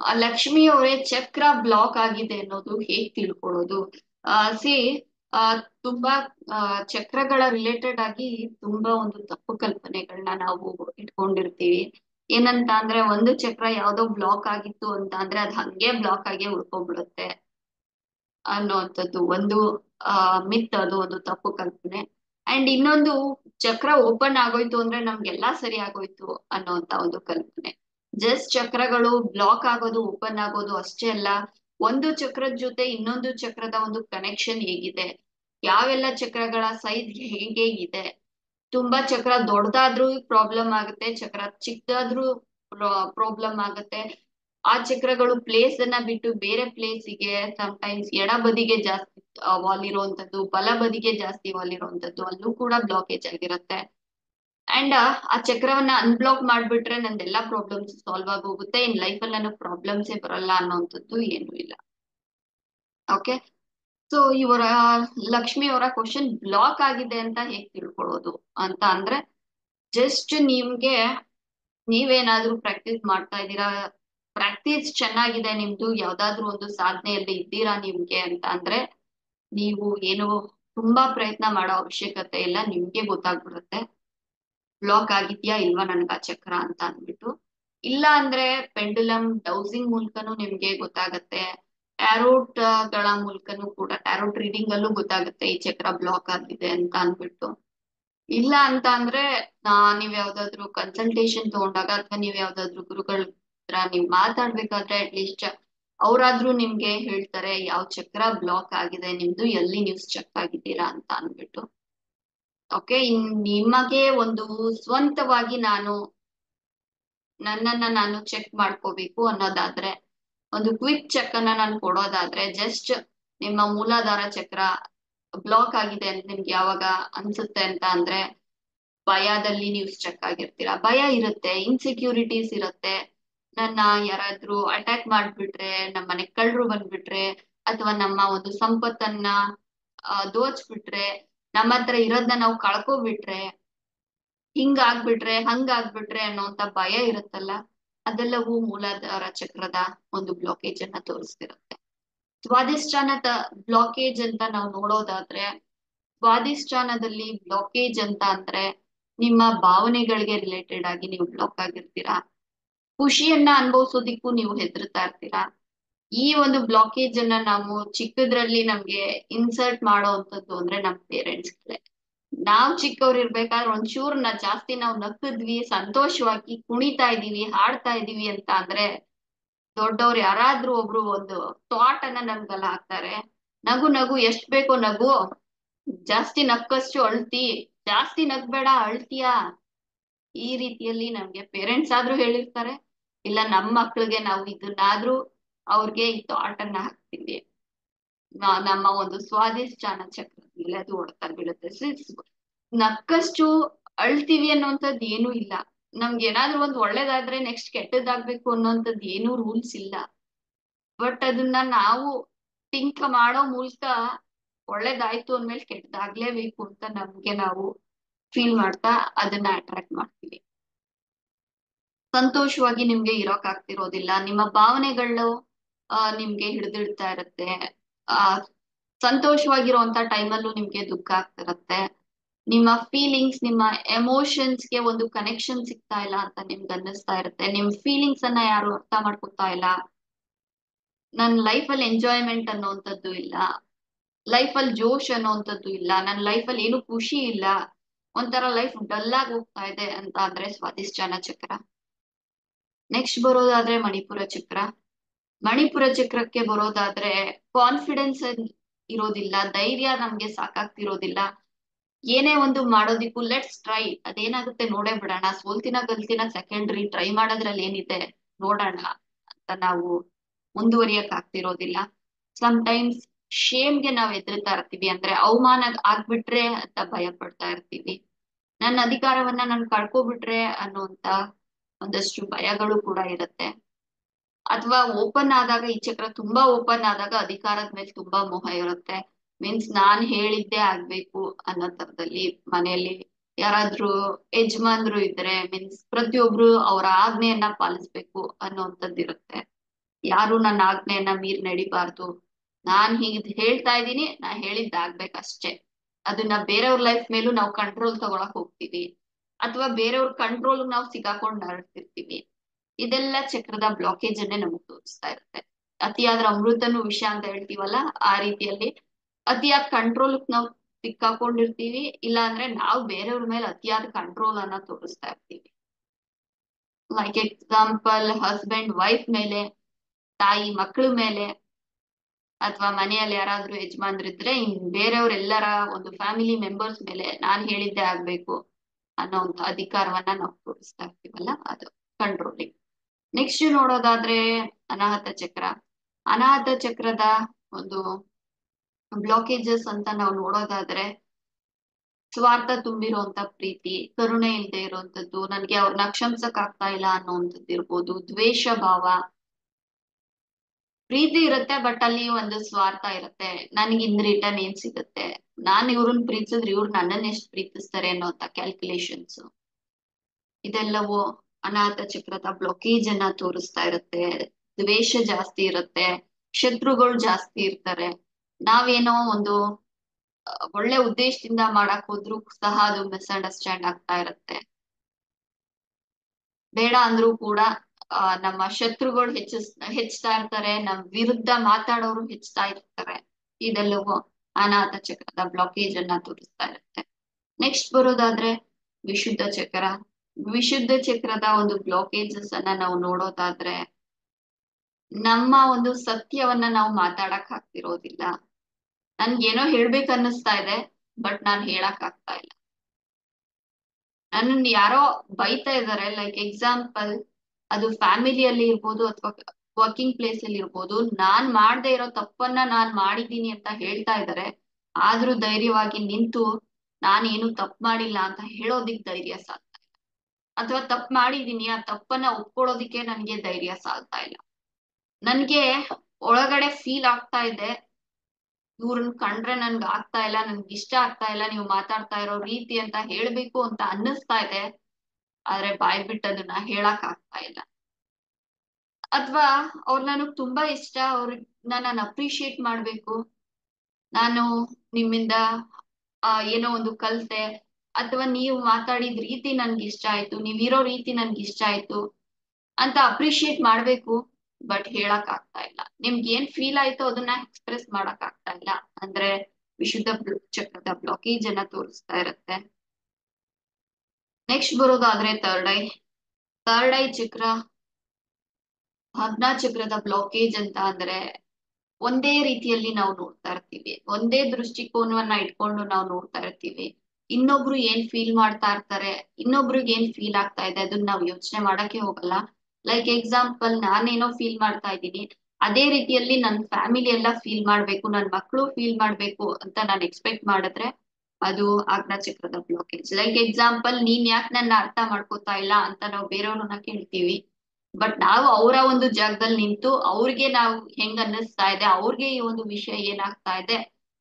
ಆ, ಲಕ್ಷ್ಮಿ ಅವರೇ ಚಕ್ರ ಬ್ಲಾಕ್ ಆಗಿದೆ ಅನ್ನೋದು ಹೇಗ್ ತಿಳ್ಕೊಳ್ಳೋದು? ಸಿ ಆ ತುಂಬಾ ಆ, ಚಕ್ರಗಳ ರಿಲೇಟೆಡ್ ಆಗಿ ತುಂಬಾ ಒಂದು ತಪ್ಪು ಕಲ್ಪನೆಗಳನ್ನ ನಾವು ಇಟ್ಕೊಂಡಿರ್ತೀವಿ. ಏನಂತ ಅಂದ್ರೆ ಒಂದು ಚಕ್ರ ಯಾವ್ದೋ ಬ್ಲಾಕ್ ಆಗಿತ್ತು ಅಂತ ಅಂದ್ರೆ ಅದ್ ಹಂಗೆ ಬ್ಲಾಕ್ ಆಗಿ ಉಳ್ಕೊಂಡ್ಬಿಡುತ್ತೆ ಅನ್ನೋಂಥದ್ದು ಒಂದು ಆ ಮಿತ್ ಅದು ಒಂದು ತಪ್ಪು ಕಲ್ಪನೆ. ಅಂಡ್ ಇನ್ನೊಂದು ಚಕ್ರ ಓಪನ್ ಆಗೋಯ್ತು ಅಂದ್ರೆ ನಮ್ಗೆಲ್ಲಾ ಸರಿ ಆಗೋಯ್ತು ಅನ್ನೋಂತ ಒಂದು ಕಲ್ಪನೆ. ಜಸ್ಟ್ ಚಕ್ರಗಳು ಬ್ಲಾಕ್ ಆಗೋದು, ಓಪನ್ ಆಗೋದು ಅಷ್ಟೇ ಅಲ್ಲ, ಒಂದು ಚಕ್ರದ ಜೊತೆ ಇನ್ನೊಂದು ಚಕ್ರದ ಒಂದು ಕನೆಕ್ಷನ್ ಹೇಗಿದೆ. ಯಾವೆಲ್ಲ ಚಕ್ರಗಳ ಸೈಜ್ ಹೇಗೆ ಇದೆ? ತುಂಬಾ ಚಕ್ರ ದೊಡ್ಡದಾದ್ರೂ ಪ್ರಾಬ್ಲಮ್ ಆಗುತ್ತೆ, ಚಕ್ರ ಚಿಕ್ಕದಾದ್ರೂ ಪ್ರಾಬ್ಲಮ್ ಆಗುತ್ತೆ. ಆ ಚಕ್ರಗಳು ಪ್ಲೇಸ್ ಅನ್ನ ಬಿಟ್ಟು ಬೇರೆ ಪ್ಲೇಸಿಗೆ ಟೈಮ್ಸ್ ಎಡ ಬದಿಗೆ ಜಾಸ್ತಿ ವಾಲ್ ಇರುವಂತದ್ದು, ಬಲ ಬದಿಗೆ ಜಾಸ್ತಿ ವಾಲ್ ಇರುವಂತದ್ದು, ಅಲ್ಲೂ ಕೂಡ ಬ್ಲಾಕೇಜ್ ಆಗಿರುತ್ತೆ. ಅಂಡ್ ಆ ಚಕ್ರವನ್ನ ಅನ್ಬ್ಲಾಕ್ ಮಾಡ್ಬಿಟ್ರೆ ನಂದೆಲ್ಲ ಪ್ರಾಬ್ಲಮ್ಸ್ ಸಾಲ್ವ್ ಆಗೋಗುತ್ತೆ. ಇನ್ ಲೈಫ್ ಅಲ್ಲಿ ನನಗೆ ಪ್ರಾಬ್ಲಮ್ಸೇ ಬರಲ್ಲ ಅನ್ನೋಂಥದ್ದು ಏನು ಇಲ್ಲ. ಓಕೆ ಸೊ ಇವರ, ಲಕ್ಷ್ಮಿ ಅವರ ಕ್ವಶನ್ ಬ್ಲಾಕ್ ಆಗಿದೆ ಅಂತ ಹೇಗ್ ತಿಳ್ಕೊಳ್ಳೋದು ಅಂತ ಅಂದ್ರೆ ಜಸ್ಟ್ ನಿಮ್ಗೆ, ನೀವೇನಾದ್ರೂ ಪ್ರಾಕ್ಟೀಸ್ ಮಾಡ್ತಾ ಇದ್ದೀರಾ? ಪ್ರಾಕ್ಟೀಸ್ ಚೆನ್ನಾಗಿದೆ ನಿಮ್ದು, ಯಾವ್ದಾದ್ರು ಒಂದು ಸಾಧನೆಯಲ್ಲಿ ಇದ್ದೀರಾ ನಿಮ್ಗೆ ಅಂತ ಅಂದ್ರೆ, ನೀವು ಏನು ತುಂಬಾ ಪ್ರಯತ್ನ ಮಾಡೋ ಅವಶ್ಯಕತೆ ಇಲ್ಲ, ನಿಮ್ಗೆ ಗೊತ್ತಾಗ್ಬಿಡುತ್ತೆ. ಬ್ಲಾಕ್ ಆಗಿದ್ಯಾ ಇಲ್ವಾ ನನ್ಗ ಆ ಚಕ್ರ ಅಂತ ಅಂದ್ಬಿಟ್ಟು. ಇಲ್ಲ ಅಂದ್ರೆ ಪೆಂಡುಲಮ್ ಡೌಸಿಂಗ್ ಮೂಲಕನೂ ನಿಮ್ಗೆ ಗೊತ್ತಾಗತ್ತೆ. ಟ್ಯಾರೋಟ್ಗಳ ಮೂಲಕನೂ ಕೂಡ, ಟ್ಯಾರೋಟ್ ರೀಡಿಂಗ್ ಅಲ್ಲೂ ಗೊತ್ತಾಗುತ್ತೆ ಈ ಚಕ್ರ ಬ್ಲಾಕ್ ಆಗಿದೆ ಅಂತ ಅಂದ್ಬಿಟ್ಟು. ಇಲ್ಲ ಅಂತ ಅಂದ್ರೆ ನೀವ್ ಯಾವ್ದಾದ್ರು ಕನ್ಸಲ್ಟೇಷನ್ ತಗೊಂಡಾಗ ಅಥವಾ ನೀವ್ ಯಾವ್ದಾದ್ರು ಗುರುಗಳ ಹತ್ರ ನೀವ್ ಮಾತಾಡ್ಬೇಕಾದ್ರೆ ಅಟ್ಲೀಸ್ಟ್ ಅವರಾದ್ರೂ ನಿಮ್ಗೆ ಹೇಳ್ತಾರೆ, ಯಾವ ಚಕ್ರ ಬ್ಲಾಕ್ ಆಗಿದೆ, ನಿಮ್ದು ಎಲ್ಲಿ ನೀವು ಸ್ಟಕ್ ಆಗಿದ್ದೀರಾ ಅಂತ ಅಂದ್ಬಿಟ್ಟು. ಓಕೆ ಇನ್ ನಿಮಗೆ ಒಂದು ಸ್ವಂತವಾಗಿ ನಾನು ನನ್ನನ್ನ ನಾನು ಚೆಕ್ ಮಾಡ್ಕೋಬೇಕು ಅನ್ನೋದಾದ್ರೆ, ಒಂದು ಕ್ವಿಕ್ ಚೆಕ್ ಅನ್ನ ನಾನು ಕೊಡೋದಾದ್ರೆ ಜಸ್ಟ್ ನಿಮ್ಮ ಮೂಲಾಧಾರ ಚಕ್ರ ಬ್ಲಾಕ್ ಆಗಿದೆ ಅಂತ ನಿಮ್ಗೆ ಯಾವಾಗ ಅನ್ಸುತ್ತೆ ಅಂತ ಅಂದ್ರೆ, ಭಯದಲ್ಲಿ ನೀವು ಚೆಕ್ ಆಗಿರ್ತೀರಾ. ಭಯ ಇರುತ್ತೆ ಇನ್ಸೆಕ್ಯೂರಿಟೀಸ್ ಇರುತ್ತೆ. ನನ್ನ ಯಾರಾದ್ರೂ ಅಟ್ಯಾಕ್ ಮಾಡ್ಬಿಟ್ರೆ, ನಮ್ಮ ಮನೆ ಕಳ್ಳರು ಬಂದ್ಬಿಟ್ರೆ, ಅಥವಾ ನಮ್ಮ ಒಂದು ಸಂಪತ್ತನ್ನ ದೋಚ್ಬಿಟ್ರೆ ನಮ್ಮ ಹತ್ರ ಇರೋದನ್ನ ನಾವು ಕಳ್ಕೊಬಿಟ್ರೆ ಹಿಂಗ್ ಆಗ್ಬಿಟ್ರೆ ಹಂಗ್ ಆಗ್ಬಿಟ್ರೆ ಅನ್ನೋಂತ ಭಯ ಇರುತ್ತಲ್ಲ? ಅದೆಲ್ಲವೂ ಮೂಲಾಧಾರ ಚಕ್ರದ ಒಂದು ಬ್ಲಾಕೇಜ್ ಅನ್ನ ತೋರಿಸ್ತಿರುತ್ತೆ. ಸ್ವಾದಿಷ್ಠಾನದ ಬ್ಲಾಕೇಜ್ ಅಂತ ನಾವು ನೋಡೋದಾದ್ರೆ ಸ್ವಾದಿಷ್ಠಾನದಲ್ಲಿ ಬ್ಲಾಕೇಜ್ ಅಂತ ಅಂದ್ರೆ ನಿಮ್ಮ ಭಾವನೆಗಳಿಗೆ ರಿಲೇಟೆಡ್ ಆಗಿ ನೀವು ಬ್ಲಾಕ್ ಆಗಿರ್ತೀರಾ? ಖುಷಿಯನ್ನ ಅನುಭವಿಸೋದಿಕ್ಕೂ ನೀವು ಹೆದರ್ತಾ ಇರ್ತೀರಾ? ಈ ಒಂದು ಬ್ಲಾಕೇಜ್ ಅನ್ನ ನಾವು ಚಿಕ್ಕದ್ರಲ್ಲಿ ನಮ್ಗೆ ಇನ್ಸರ್ಟ್ ಮಾಡೋವಂಥದ್ದು ಅಂದ್ರೆ ನಮ್ ಪೇರೆಂಟ್ಸ್ ನಾವ್ ಚಿಕ್ಕವ್ರು ಇರ್ಬೇಕಾದ್ರೆ ಒಂಚೂರ್ನ ಜಾಸ್ತಿ ನಾವು ನಕ್ಕದ್ವಿ ಸಂತೋಷವಾಗಿ ಕುಣಿತಾ ಇದೀವಿ ಹಾಡ್ತಾ ಇದೀವಿ ಅಂತ ಅಂದ್ರೆ ದೊಡ್ಡವ್ರು ಯಾರಾದ್ರೂ ಒಬ್ರು ಒಂದು ಥಾಟ್ ಅನ್ನ ನಮ್ಗೆಲ್ಲ ಹಾಕ್ತಾರೆ. ನಗು ನಗು, ಎಷ್ಟ್ ಬೇಕೋ ನಗು. ಜಾಸ್ತಿ ನಕ್ಕಷ್ಟು ಅಳ್ತಿ, ಜಾಸ್ತಿ ನಗ್ಬೇಡ, ಅಳ್ತೀಯಾ. ಈ ರೀತಿಯಲ್ಲಿ ನಮ್ಗೆ ಪೇರೆಂಟ್ಸ್ ಆದ್ರೂ ಹೇಳಿರ್ತಾರೆ. ಇಲ್ಲ ನಮ್ಮ ಮಕ್ಳಿಗೆ ನಾವು ಇದನ್ನಾದ್ರೂ ಅವ್ರಿಗೆ ಈ ಥಾಟ್ ಅನ್ನ ಹಾಕ್ತೀವಿ ನಮ್ಮ ಒಂದು ಸ್ವಾಧಿಷ್ಠಾನ ಚಕ್ರದ ಮೇಲೆ ಅದು ಹೊಡ್ತಾ ಬೀಳುತ್ತೆ. ನಕ್ಕಷ್ಟು ಅಳ್ತೀವಿ ಅನ್ನೋಂಥದ್ದು ಏನೂ ಇಲ್ಲ. ನಮ್ಗೆ ಏನಾದ್ರೂ ಒಂದು ಒಳ್ಳೇದಾದ್ರೆ ನೆಕ್ಸ್ಟ್ ಕೆಟ್ಟದಾಗ್ಬೇಕು ಅನ್ನೋಂಥದ್ದು ಏನೂ ರೂಲ್ಸ್ ಇಲ್ಲ. ಬಟ್ ಅದನ್ನ ನಾವು ಥಿಂಕ್ ಮಾಡೋ ಮೂಲಕ ಒಳ್ಳೇದಾಯ್ತು ಅಂದ್ಮೇಲೆ ಕೆಟ್ಟದಾಗ್ಲೇಬೇಕು ಅಂತ ನಮ್ಗೆ ನಾವು ಫೀಲ್ ಮಾಡ್ತಾ ಅದನ್ನ ಅಟ್ರಾಕ್ಟ್ ಮಾಡ್ತೀವಿ. ಸಂತೋಷವಾಗಿ ನಿಮ್ಗೆ ಇರೋಕ್ ಆಗ್ತಿರೋದಿಲ್ಲ ನಿಮ್ಮ ಭಾವನೆಗಳು ಆ, ನಿಮ್ಗೆ ಹಿಡಿದಿಡ್ತಾ ಇರುತ್ತೆ. ಆ, ಸಂತೋಷವಾಗಿರುವಂತ ಟೈಮಲ್ಲೂ ನಿಮ್ಗೆ ದುಃಖ ಆಗ್ತಿರತ್ತೆ. ನಿಮ್ಮ ಫೀಲಿಂಗ್ಸ್ ನಿಮ್ಮ ಎಮೋಷನ್ಸ್ಗೆ ಒಂದು ಕನೆಕ್ಷನ್ ಸಿಗ್ತಾ ಇಲ್ಲ ಅಂತ ನಿಮ್ಗೆ ಅನ್ನಿಸ್ತಾ ಇರುತ್ತೆ. ನಿಮ್ ಫೀಲಿಂಗ್ಸ್ ಅನ್ನ ಯಾರು ಅರ್ಥ ಮಾಡ್ಕೊತಾ ಇಲ್ಲ. ನನ್ ಲೈಫ್ ಅಲ್ಲಿ ಎಂಜಾಯ್ಮೆಂಟ್ ಅನ್ನೋಂಥದ್ದು ಇಲ್ಲ. ಲೈಫ್ ಅಲ್ಲಿ ಜೋಶ್ ಅನ್ನೋಂಥದ್ದು ಇಲ್ಲ. ನನ್ ಲೈಫ್ ಅಲ್ಲಿ ಏನು ಖುಷಿ ಇಲ್ಲ. ಒಂಥರ ಲೈಫ್ ಡಲ್ ಆಗಿ ಹೋಗ್ತಾ ಇದೆ ಅಂತ ಅಂದ್ರೆ ಸ್ವಾದಿಷ್ಠಾನ ಚಕ್ರ ನೆಕ್ಸ್ಟ್ ಬರೋದಾದ್ರೆ ಮಣಿಪುರ ಚಕ್ರ. ಮಣಿಪುರ ಚಕ್ರಕ್ಕೆ ಬರೋದಾದ್ರೆ ಕಾನ್ಫಿಡೆನ್ಸ್ ಇರೋದಿಲ್ಲ, ಧೈರ್ಯ ನಮ್ಗೆ ಸಾಕಾಗ್ತಿರೋದಿಲ್ಲ. ಏನೇ ಒಂದು ಮಾಡೋದಿಕ್ಕೂ ಲೆಟ್ಸ್ ಟ್ರೈ ಅದೇನಾಗುತ್ತೆ ನೋಡೇ ಬಿಡೋಣ ಸೋಲ್ತಿನ ಕಲ್ತಿನ ಸೆಕೆಂಡ್ರಿ ಟ್ರೈ ಮಾಡೋದ್ರಲ್ಲಿ ಏನಿದೆ ನೋಡೋಣ ಅಂತ ನಾವು ಮುಂದುವರಿಯಕ್ ಆಗ್ತಿರೋದಿಲ್ಲ ಟೈಮ್ಸ್ ಶೇಮ್ಗೆ ನಾವ್ ಎದುರ್ತಾ ಇರ್ತೀವಿ ಅಂದ್ರೆ ಅವಮಾನ ಆಗ್ಬಿಟ್ರೆ ಅಂತ ಭಯ ಪಡ್ತಾ ಇರ್ತೀವಿ. ನನ್ನ ಅಧಿಕಾರವನ್ನ ನಾನು ಕಳ್ಕೊಬಿಟ್ರೆ ಅನ್ನುವಂತ ಒಂದಷ್ಟು ಭಯಗಳು ಕೂಡ ಇರುತ್ತೆ. ಅಥವಾ ಓಪನ್ ಆದಾಗ, ಈ ಚಕ್ರ ತುಂಬಾ ಓಪನ್ ಆದಾಗ ಅಧಿಕಾರದ ಮೇಲೆ ತುಂಬಾ ಮೋಹ ಇರುತ್ತೆ. ಮೀನ್ಸ್ ನಾನ್ ಹೇಳಿದ್ದೇ ಆಗ್ಬೇಕು ಅನ್ನೋ ತರದಲ್ಲಿ ಮನೆಯಲ್ಲಿ ಯಾರಾದ್ರೂ ಯಜಮಾನ್ರು ಇದ್ರೆ ಮೀನ್ಸ್ ಪ್ರತಿಯೊಬ್ರು ಅವ್ರ ಆಜ್ಞೆಯನ್ನ ಪಾಲಿಸ್ಬೇಕು ಅನ್ನೋಂಥದ್ದು ಇರುತ್ತೆ. ಯಾರು ನನ್ನ ಆಜ್ಞೆಯನ್ನ ಮೀರ್ ನಡಿಬಾರ್ದು. ನಾನ್ ಹೀಗ್ ಹೇಳ್ತಾ ಇದ್ದೀನಿ, ನಾ ಹೇಳಿದ್ದಾಗ್ಬೇಕಷ್ಟೇ ಅದನ್ನ ಬೇರೆಯವ್ರ ಲೈಫ್ ಮೇಲೂ ನಾವು ಕಂಟ್ರೋಲ್ ತಗೊಳಕ್ ಹೋಗ್ತೀವಿ. ಅಥವಾ ಬೇರೆಯವ್ರ ಕಂಟ್ರೋಲ್ ನಾವು ಸಿಗಾಕೊಂಡ್ ನರಳ್ತಿರ್ತೀವಿ ಇದೆಲ್ಲ ಚಕ್ರದ ಬ್ಲಾಕೇಜ್ ಅನ್ನೇ ನಮಗ್ ತೋರಿಸ್ತಾ ಇರುತ್ತೆ. ಅತಿಯಾದ್ರ ಅಮೃತನು ವಿಷ ಅಂತ ಹೇಳ್ತೀವಲ್ಲ, ಆ ರೀತಿಯಲ್ಲಿ ಅತಿಯಾದ ಕಂಟ್ರೋಲ್ ನಾವು ಸಿಕ್ಕಾಕೊಂಡಿರ್ತೀವಿ. ಇಲ್ಲ ಅಂದ್ರೆ ನಾವು ಬೇರೆಯವ್ರ ಮೇಲೆ ಅತಿಯಾದ ಕಂಟ್ರೋಲ್ ಅನ್ನ ತೋರಿಸ್ತಾ ಇರ್ತೀವಿ. ಲೈಕ್ ಎಕ್ಸಾಂಪಲ್ ಹಸ್ಬೆಂಡ್ ವೈಫ್ ಮೇಲೆ, ತಾಯಿ ಮಕ್ಕಳ ಮೇಲೆ ಅಥವಾ ಮನೆಯಲ್ಲಿ ಯಾರಾದ್ರೂ ಯಜಮಾನ್ರಿದ್ರೆ, ಇನ್ ಬೇರೆಯವ್ರೆಲ್ಲರ ಒಂದು ಫ್ಯಾಮಿಲಿ ಮೆಂಬರ್ಸ್ ಮೇಲೆ ನಾನ್ ಹೇಳಿದ್ದೆ ಆಗ್ಬೇಕು ಅನ್ನೋ ಒಂದು ಅಧಿಕಾರವನ್ನ ನಾವು ತೋರಿಸ್ತಾ ಇರ್ತೀವಲ್ಲ, ಅದು ಕಂಟ್ರೋಲಿಂಗ್ ನೆಕ್ಸ್ಟ್ ನೋಡೋದಾದ್ರೆ ಅನಾಹತ ಚಕ್ರ. ಅನಾಹತ ಚಕ್ರದ ಒಂದು ಬ್ಲಾಕೇಜಸ್ ಅಂತ ನಾವು ನೋಡೋದಾದ್ರೆ ಸ್ವಾರ್ಥ ತುಂಬಿರುವಂತ ಪ್ರೀತಿ, ಕರುಣೆ ಇಲ್ಲದೆ ಇರುವಂತದ್ದು ನನ್ಗೆ ಅವ್ರನ್ನ ಕ್ಷಮಿಸಕ್ ಆಗ್ತಾ ಇಲ್ಲ ಅನ್ನೋಂಥದ್ದು ಇರ್ಬೋದು, ದ್ವೇಷ ಭಾವ. ಪ್ರೀತಿ ಇರುತ್ತೆ ಬಟ್ ಅಲ್ಲಿ ಒಂದು ಸ್ವಾರ್ಥ ಇರುತ್ತೆ. ನನ್ಗೆ ಇನ್ ರಿಟರ್ನ್ ಏನ್ ಸಿಗುತ್ತೆ? ನಾನ್ ಇವ್ರನ್ನ ಪ್ರೀತಿಸಿದ್ರೆ ಇವ್ರು ನನ್ನನ್ನ ಎಷ್ಟು ಪ್ರೀತಿಸ್ತಾರೆ ಅನ್ನೋಂತ ಕ್ಯಾಲ್ಕುಲೇಷನ್ಸ್ ಇದೆಲ್ಲವೂ ಅನಾಥ ಚಕ್ರದ ಬ್ಲಾಕೇಜ್ ಅನ್ನ ತೋರಿಸ್ತಾ ಇರುತ್ತೆ. ದ್ವೇಷ ಜಾಸ್ತಿ ಇರುತ್ತೆ. ಶತ್ರುಗಳು ಜಾಸ್ತಿ ಇರ್ತಾರೆ. ನಾವೇನೋ ಒಂದು ಒಳ್ಳೆ ಉದ್ದೇಶದಿಂದ ಮಾಡಕ್ ಹೋದ್ರು ಸಹ ಅದು ಮಿಸ್ಅಂಡರ್ಸ್ಟ್ಯಾಂಡ್ ಆಗ್ತಾ ಇರುತ್ತೆ. ಬೇಡ ಅಂದ್ರೂ ಕೂಡ ನಮ್ಮ ಶತ್ರುಗಳು ಹೆಚ್ಚಿಸ್, ಹೆಚ್ಚ್ತಾ ಇರ್ತಾರೆ. ನಮ್ ವಿರುದ್ಧ ಮಾತಾಡೋರು ಹೆಚ್ಚತಾ ಇರ್ತಾರೆ. ಇದೆಲ್ಲವೂ ಅನಾಥ ಚಕ್ರದ ಬ್ಲಾಕೇಜ್ ಅನ್ನ ತೋರಿಸ್ತಾ ಇರುತ್ತೆ. ನೆಕ್ಸ್ಟ್ ಬರೋದಾದ್ರೆ, ವಿಶುದ್ಧ ಚಕ್ರ. ವಿಶುದ್ಧ ಚಕ್ರದ ಒಂದು ಬ್ಲಾಕೇಜಸ್ ಅನ್ನ ನಾವು ನೋಡೋದಾದ್ರೆ ನಮ್ಮ ಒಂದು ಸತ್ಯವನ್ನ ನಾವು ಮಾತಾಡಕ್ ಆಗ್ತಿರೋದಿಲ್ಲ. ನನ್ಗೇನೋ ಹೇಳ್ಬೇಕು ಅನ್ನಿಸ್ತಾ ಇದೆ, ಬಟ್ ನಾನ್ ಹೇಳಕ್ ಆಗ್ತಾ ಇಲ್ಲ. ನನ್ನ ಯಾರೋ ಬೈತಾ ಇದಾರೆ ಲೈಕ್ ಎಕ್ಸಾಂಪಲ್ ಅದು ಫ್ಯಾಮಿಲಿಯಲ್ಲಿ ಇರ್ಬೋದು ಅಥವಾ ವರ್ಕಿಂಗ್ ಪ್ಲೇಸ್ ಅಲ್ಲಿ ಇರ್ಬೋದು, ನಾನ್ ಮಾಡದೇ ಇರೋ ತಪ್ಪನ್ನ ನಾನ್ ಮಾಡಿದ್ದೀನಿ ಅಂತ ಹೇಳ್ತಾ ಇದಾರೆ, ಆದ್ರೂ ಧೈರ್ಯವಾಗಿ ನಿಂತು ನಾನೇನು ತಪ್ಪು ಮಾಡಿಲ್ಲ ಅಂತ ಹೇಳೋದಿಕ್ ಧೈರ್ಯ ಇಲ್ಲ ಅಥವಾ ತಪ್ಪು ಮಾಡಿದೀನಿ, ಆ ತಪ್ಪನ್ನ ಒಪ್ಕೊಳ್ಳೋದಿಕ್ಕೆ ನನ್ಗೆ ಧೈರ್ಯ ಸಾಲ್ತಾ ಇಲ್ಲ. ನನ್ಗೆ ಒಳಗಡೆ ಫೀಲ್ ಆಗ್ತಾ ಇದೆ. ಇವ್ರನ್ನ ಕಂಡ್ರೆ ನನ್ಗೆ ಆಗ್ತಾ ಇಲ್ಲ, ನನ್ಗೆ ಇಷ್ಟ ಆಗ್ತಾ ಇಲ್ಲ, ನೀವು ಮಾತಾಡ್ತಾ ಇರೋ ರೀತಿ ಅಂತ ಹೇಳ್ಬೇಕು ಅಂತ ಅನ್ನಿಸ್ತಾ ಇದೆ. ಆದ್ರೆ ಬಾಯ್ ಬಿಟ್ಟು ಅದನ್ನ ಹೇಳಕ್ ಆಗ್ತಾ ಇಲ್ಲ. ಅಥವಾ ಅವ್ರು ನನಗ್ ತುಂಬಾ ಇಷ್ಟ. ಅವ್ರ ನಾನು ಅಪ್ರಿಶಿಯೇಟ್ ಮಾಡ್ಬೇಕು. ನಾನು ನಿಮ್ಮಿಂದ, ಆ, ಏನೋ ಒಂದು ಕಲ್ತೆ ಅಥವಾ ನೀವು ಮಾತಾಡಿದ ರೀತಿ ನನ್ಗೆ ಇಷ್ಟ ಆಯ್ತು, ನೀವ್ ಇರೋ ರೀತಿ ನನ್ಗೆ ಇಷ್ಟ ಆಯ್ತು ಅಂತ ಅಪ್ರಿಶಿಯೇಟ್ ಮಾಡ್ಬೇಕು ಬಟ್ ಹೇಳಕ್ ಆಗ್ತಾ ಇಲ್ಲ. ನಿಮ್ಗೆ ಏನ್ ಫೀಲ್ ಆಯ್ತು ಅದನ್ನ ಎಕ್ಸ್ಪ್ರೆಸ್ ಮಾಡಕ್ ಆಗ್ತಾ ಇಲ್ಲ. ಅಂದ್ರೆ ವಿಶುದ್ಧ ಚಕ್ರದ ಬ್ಲಾಕೇಜ್ ಅನ್ನ ತೋರಿಸ್ತಾ ಇರುತ್ತೆ. ನೆಕ್ಸ್ಟ್ ಬರೋದಾದ್ರೆ ಥರ್ಡ್ ಐ ಥರ್ಡ್ ಐ ಚಕ್ರ ಭಗ್ನ ಚಕ್ರದ ಬ್ಲಾಕೇಜ್ ಅಂತ ಅಂದ್ರೆ ಒಂದೇ ರೀತಿಯಲ್ಲಿ ನಾವು ನೋಡ್ತಾ ಇರ್ತೀವಿ. ಒಂದೇ ದೃಷ್ಟಿಕೋನವನ್ನ ಇಟ್ಕೊಂಡು ನಾವು ನೋಡ್ತಾ ಇರ್ತೀವಿ. ಇನ್ನೊಬ್ರು ಏನ್ ಫೀಲ್ ಮಾಡ್ತಾ ಇರ್ತಾರೆ, ಇನ್ನೊಬ್ರಿಗೆ ಏನ್ ಫೀಲ್ ಆಗ್ತಾ ಇದೆ ಅದನ್ನ ನಾವು ಯೋಚನೆ ಮಾಡಕ್ಕೆ ಹೋಗಲ್ಲ. ಲೈಕ್ ಎಕ್ಸಾಂಪಲ್ ನಾನೇನೋ ಫೀಲ್ ಮಾಡ್ತಾ ಇದ್ದೀನಿ, ಅದೇ ರೀತಿಯಲ್ಲಿ ನನ್ನ ಫ್ಯಾಮಿಲಿ ಎಲ್ಲ ಫೀಲ್ ಮಾಡ್ಬೇಕು ನನ್ನ ಮಕ್ಕಳು ಫೀಲ್ ಮಾಡ್ಬೇಕು ಅಂತ ನಾನು ಎಕ್ಸ್ಪೆಕ್ಟ್ ಮಾಡಿದ್ರೆ ಅದು ಆಗ್ನ ಚಕ್ರದ ಬ್ಲಾಕೇಜ್ ಲೈಕ್ ಎಕ್ಸಾಂಪಲ್ ನೀನ್ ಯಾಕೆ ನನ್ನ ಅರ್ಥ ಮಾಡ್ಕೋತಾ ಇಲ್ಲ ಅಂತ ನಾವು ಬೇರೆಯವ್ರನ್ನ ಕೇಳ್ತೀವಿ ಬಟ್ ನಾವು ಅವರ ಒಂದು ಜಾಗದಲ್ಲಿ ನಿಂತು ಅವ್ರಿಗೆ ನಾವು ಹೆಂಗ್ ಅನ್ನಿಸ್ತಾ ಇದೆ, ಅವ್ರಿಗೆ ಈ ಒಂದು ವಿಷಯ ಏನಾಗ್ತಾ ಇದೆ,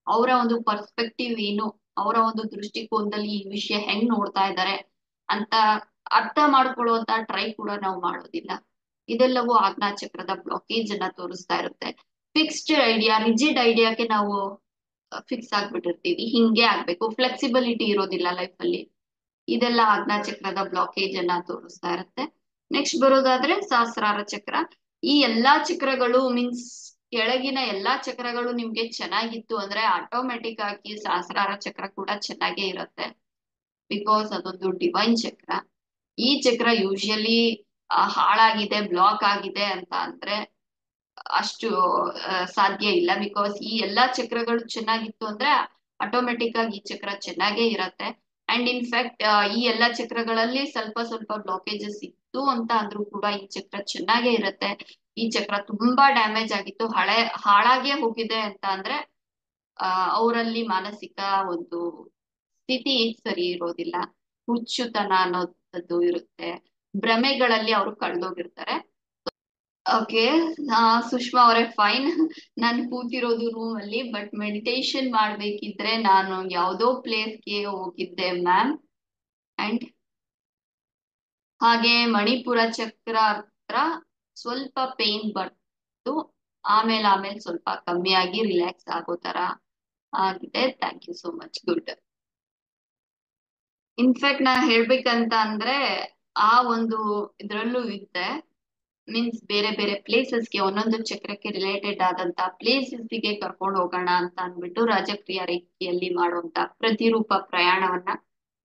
ಅವರ ಒಂದು ಪರ್ಸ್ಪೆಕ್ಟಿವ್ ಏನು ಅವರ ಒಂದು ದೃಷ್ಟಿಕೋನದಲ್ಲಿ ಈ ವಿಷಯ ಹೆಂಗ್ ನೋಡ್ತಾ ಇದ್ದಾರೆ ಅಂತ ಅರ್ಥ ಮಾಡ್ಕೊಳ್ಳುವಂತ ಟ್ರೈ ಕೂಡ ನಾವು ಮಾಡೋದಿಲ್ಲ. ಇದೆಲ್ಲವೂ ಆಜ್ಞಾ ಚಕ್ರದ ಬ್ಲಾಕೇಜ್ ಅನ್ನ ತೋರಿಸ್ತಾ ಇರುತ್ತೆ. ಫಿಕ್ಸ್ಡ್ ಐಡಿಯಾ ರಿಜಿಡ್ ಐಡಿಯಾಕ್ಕೆ ನಾವು ಫಿಕ್ಸ್ ಆಗ್ಬಿಟ್ಟಿರ್ತೀವಿ. ಹಿಂಗೆ ಆಗ್ಬೇಕು. ಫ್ಲೆಕ್ಸಿಬಿಲಿಟಿ ಇರೋದಿಲ್ಲ ಲೈಫ್ ಅಲ್ಲಿ. ಇದೆಲ್ಲ ಆಜ್ಞಾ ಚಕ್ರದ ಬ್ಲಾಕೇಜ್ ಅನ್ನ ತೋರಿಸ್ತಾ ಇರುತ್ತೆ. ನೆಕ್ಸ್ಟ್ ಬರೋದಾದ್ರೆ ಸಹಸ್ರಾರ ಚಕ್ರ. ಈ ಎಲ್ಲಾ ಚಕ್ರಗಳು ಮೀನ್ಸ್ ಕೆಳಗಿನ ಎಲ್ಲಾ ಚಕ್ರಗಳು ನಿಮ್ಗೆ ಚೆನ್ನಾಗಿತ್ತು ಅಂದ್ರೆ ಆಟೋಮೆಟಿಕ್ ಆಗಿ ಸಹಸ್ರಾರ ಚಕ್ರ ಕೂಡ ಚೆನ್ನಾಗೇ ಇರುತ್ತೆ. ಬಿಕಾಸ್ ಅದೊಂದು ಡಿವೈನ್ ಚಕ್ರ. ಈ ಚಕ್ರ ಯೂಶಲಿ ಹಾಳಾಗಿದೆ ಬ್ಲಾಕ್ ಆಗಿದೆ ಅಂತ ಅಂದ್ರೆ ಅಷ್ಟು ಸಾಧ್ಯ ಇಲ್ಲ. ಬಿಕಾಸ್ ಈ ಎಲ್ಲಾ ಚಕ್ರಗಳು ಚೆನ್ನಾಗಿತ್ತು ಅಂದ್ರೆ ಆಟೋಮೆಟಿಕ್ ಆಗಿ ಈ ಚಕ್ರ ಚೆನ್ನಾಗೇ ಇರತ್ತೆ. ಅಂಡ್ ಇನ್ಫ್ಯಾಕ್ಟ್ ಈ ಎಲ್ಲಾ ಚಕ್ರಗಳಲ್ಲಿ ಸ್ವಲ್ಪ ಸ್ವಲ್ಪ ಬ್ಲಾಕೇಜಸ್ ಇತ್ತು ಅಂತ ಅಂದ್ರೂ ಕೂಡ ಈ ಚಕ್ರ ಚೆನ್ನಾಗೇ ಇರುತ್ತೆ. ಈ ಚಕ್ರ ತುಂಬಾ ಡ್ಯಾಮೇಜ್ ಆಗಿತ್ತು, ಹಳೆ, ಹಾಳಾಗೇ ಹೋಗಿದೆ ಅಂತ ಅಂದ್ರೆ ಅವರಲ್ಲಿ ಮಾನಸಿಕ ಒಂದು ಸ್ಥಿತಿ ಸರಿ ಇರೋದಿಲ್ಲ. ಹುಚ್ಚುತನ ಅನ್ನೋದು ಇರುತ್ತೆ. ಭ್ರಮೆಗಳಲ್ಲಿ ಅವರು ಕಳ್ದೋಗಿರ್ತಾರೆ. ಓಕೆ ಸುಷ್ಮಾ ಅವರೇ ಫೈನ್ ನಾನು ಕೂತಿರೋದು ರೂಮ್ ಅಲ್ಲಿ ಬಟ್ ಮೆಡಿಟೇಷನ್ ಮಾಡ್ಬೇಕಿದ್ರೆ ನಾನು ಯಾವ್ದೋ ಪ್ಲೇಸ್ಗೆ ಹೋಗಿದ್ದೆ ಮ್ಯಾಮ್ ಅಂಡ್ ಹಾಗೆ ಮಣಿಪುರ ಚಕ್ರ ಹತ್ರ ಸ್ವಲ್ಪ ಪೇನ್ ಬರ್ತು ಆಮೇಲೆ ಆಮೇಲೆ ಸ್ವಲ್ಪ ಕಮ್ಮಿ ಆಗಿ ರಿಲ್ಯಾಕ್ಸ್ ಆಗೋ ತರ ಆಗಿದೆ. Thank you so much good in fact ನಾ ಹೇಳ್ಬೇಕಂತ ಅಂದ್ರೆ ಆ ಒಂದು ಇದ್ರಲ್ಲೂ ಇದ್ದೆ ಮೀನ್ಸ್ ಬೇರೆ ಬೇರೆ ಪ್ಲೇಸಸ್ಗೆ ಒಂದೊಂದು ಚಕ್ರಕ್ಕೆ ರಿಲೇಟೆಡ್ ಆದಂತ ಪ್ಲೇಸಸ್ಗೆ ಕರ್ಕೊಂಡು ಹೋಗೋಣ ಅಂತ ಅಂದ್ಬಿಟ್ಟು ರಾಜಕ್ರಿಯ ರೀತಿಯಲ್ಲಿ ಮಾಡುವಂತ ಪ್ರತಿರೂಪ ಪ್ರಯಾಣವನ್ನ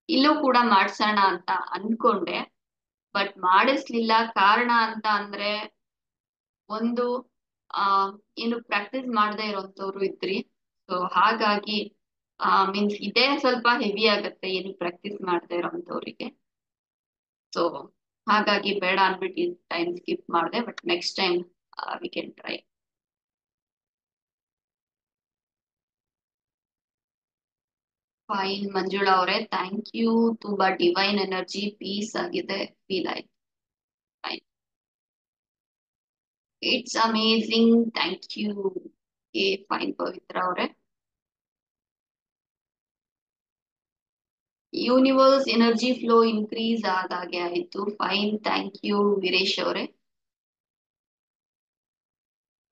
ಇಲ್ಲೂ ಕೂಡ ಮಾಡ್ಸೋಣ ಅಂತ ಅನ್ಕೊಂಡೆ. ಬಟ್ ಮಾಡಿಸ್ಲಿಲ್ಲ ಕಾರಣ ಅಂತ ಅಂದ್ರೆ ಒಂದು, ಆ ಏನು ಪ್ರಾಕ್ಟೀಸ್ ಮಾಡದೇ ಇರೋಂಥವ್ರು ಇದ್ರಿ. ಸೊ ಹಾಗಾಗಿ, ಆ ಮೀನ್ಸ್ ಇದೇ ಸ್ವಲ್ಪ ಹೆವಿ ಆಗತ್ತೆ ಏನು ಪ್ರಾಕ್ಟೀಸ್ ಮಾಡದೇ ಇರೋಂಥವ್ರಿಗೆ. ಸೊ ಹಾಗಾಗಿ ಬೇಡ ಅನ್ಬಿಟ್ಟು ಟೈಮ್ ಸ್ಕಿಪ್ ಮಾಡಿದೆ but next time we can try fine Manjula ಅವರೇ ಥ್ಯಾಂಕ್ ಯು ತುಂಬಾ ಡಿವೈನ್ ಎನರ್ಜಿ ಪೀಸ್ ಆಗಿದೆ ಫೀಲ್ ಆಯ್ತು. Fine it's amazing thank you ಏ ಫೈನ್ ಪವಿತ್ರ ಅವರೇ. ಯೂನಿವರ್ಸ್ ಎನರ್ಜಿ ಫ್ಲೋ ಇನ್ಕ್ರೀಸ್ ಆದಾಗೆ ಆಯ್ತು. ಫೈನ್ ಥ್ಯಾಂಕ್ ಯು ವೀರೇಶ್ ಅವರೇ.